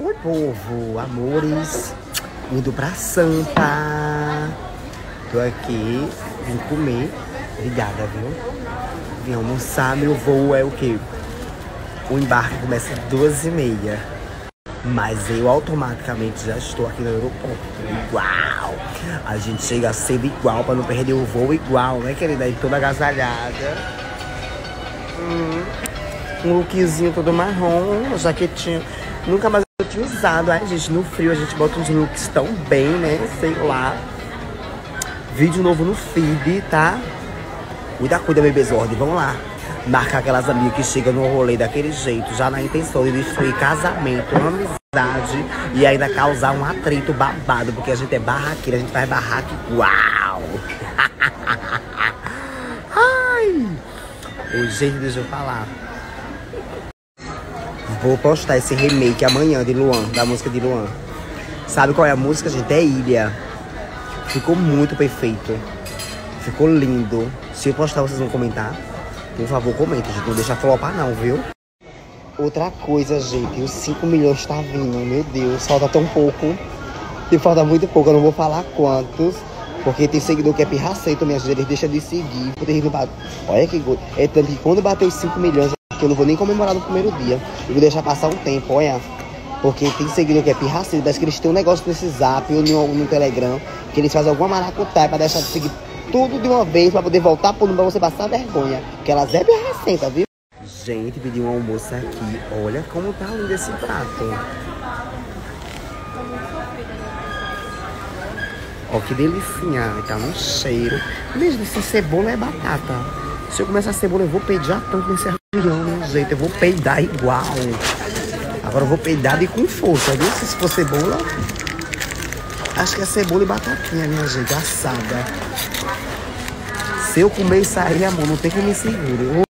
Oi, povo, amores, indo pra Sampa. Tô aqui, vim comer. Obrigada, viu? Vim almoçar. Meu voo é o quê? O embarque começa às duas e meia. Mas eu automaticamente já estou aqui no aeroporto. Igual! A gente chega cedo igual pra não perder o voo igual, né, querida? Aí toda agasalhada. Hum, um lookzinho todo marrom, jaquetinho. Nunca mais tinha usado. Ai, gente, no frio a gente bota uns looks tão bem, né? Sei lá. Vídeo novo no feed, tá? Cuida, cuida, bebezorde. Vamos lá. Marcar aquelas amigas que chegam no rolê daquele jeito, já na intenção de destruir casamento, amizade e ainda causar um atrito babado, porque a gente é barraqueira, a gente faz barraque. Uau! Ai! O jeito, deixa eu falar. Vou postar esse remake amanhã de Luan, da música de Luan. Sabe qual é a música, gente? É Ilha. Ficou muito perfeito. Ficou lindo. Se eu postar, vocês vão comentar? Por favor, comenta, gente. Não deixa flopar não, viu? Outra coisa, gente. Os 5 milhões tá vindo. Meu Deus, falta tão pouco. E falta muito pouco. Eu não vou falar quantos. Porque tem seguidor que é pirraceito, minha gente. Eles deixam de seguir. Olha que... É tanto que quando bater os 5 milhões, que eu não vou nem comemorar no primeiro dia. Eu vou deixar passar um tempo, olha. Porque tem seguidor que é pirraceiro. Parece que eles têm um negócio nesse zap ou no, no Telegram. Que eles fazem alguma maracutaia pra deixar de seguir tudo de uma vez pra poder voltar pro número pra você passar vergonha. Porque elas é pirracenta, viu? Gente, pedi um almoço aqui. Olha como tá lindo esse prato. Ó, que delicinha. Tá um cheiro. Mesmo se cebola é batata. Se eu começar a cebola, eu vou peidar tanto nesse avião, né, gente? Eu vou peidar igual. Agora eu vou peidar e com força, viu? Se for cebola, acho que é cebola e batatinha, minha gente, assada. Se eu comer isso aí, amor, não tem que me segure.